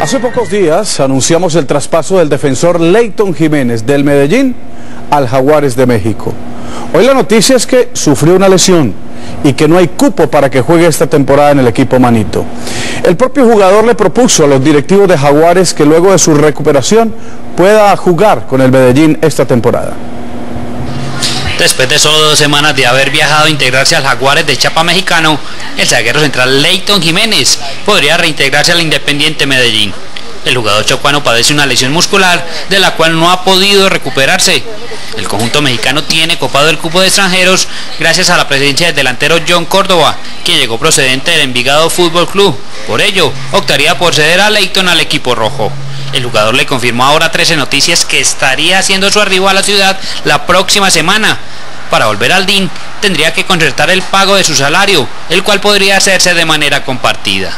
Hace pocos días anunciamos el traspaso del defensor Leighton Jiménez del Medellín al Jaguares de México. Hoy la noticia es que sufrió una lesión y que no hay cupo para que juegue esta temporada en el equipo manito. El propio jugador le propuso a los directivos de Jaguares que luego de su recuperación pueda jugar con el Medellín esta temporada. Después de solo dos semanas de haber viajado a integrarse al Jaguares de Chapa Mexicano, el zaguero central Leighton Jiménez podría reintegrarse al Independiente Medellín. El jugador chocuano padece una lesión muscular de la cual no ha podido recuperarse. El conjunto mexicano tiene copado el cupo de extranjeros gracias a la presencia del delantero John Córdoba, quien llegó procedente del Envigado Fútbol Club. Por ello, optaría por ceder a Leighton al equipo rojo. El jugador le confirmó ahora 13 noticias que estaría haciendo su arribo a la ciudad la próxima semana. Para volver al DIN tendría que concertar el pago de su salario, el cual podría hacerse de manera compartida.